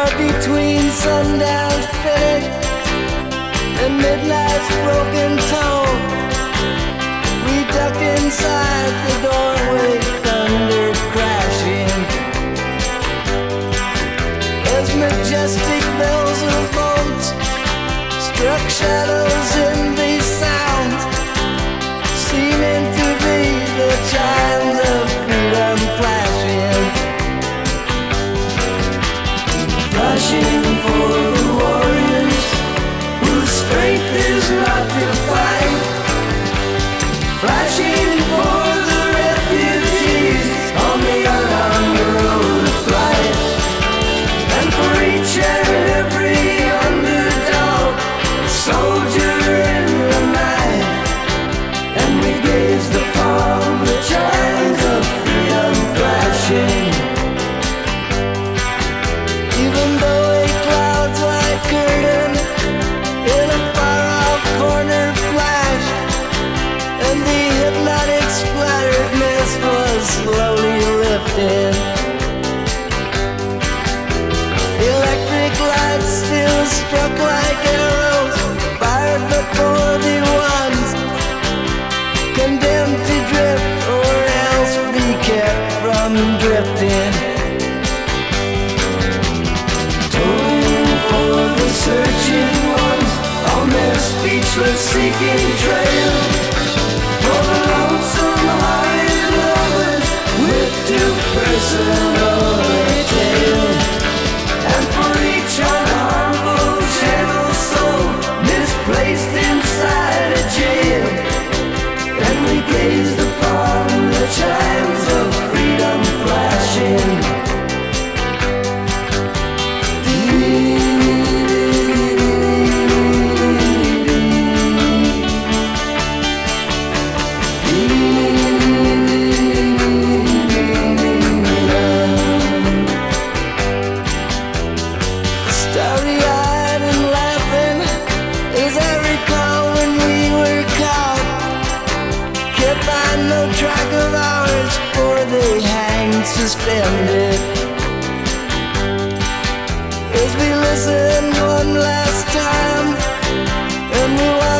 somewhere between sundown's fitting and midnight's broken tone. We ducked inside the doorway, thunder crashing. As majestic bells of boats struck shadows. imagine light still struck like track of hours or they hang suspended. As we listen one last time and rewind.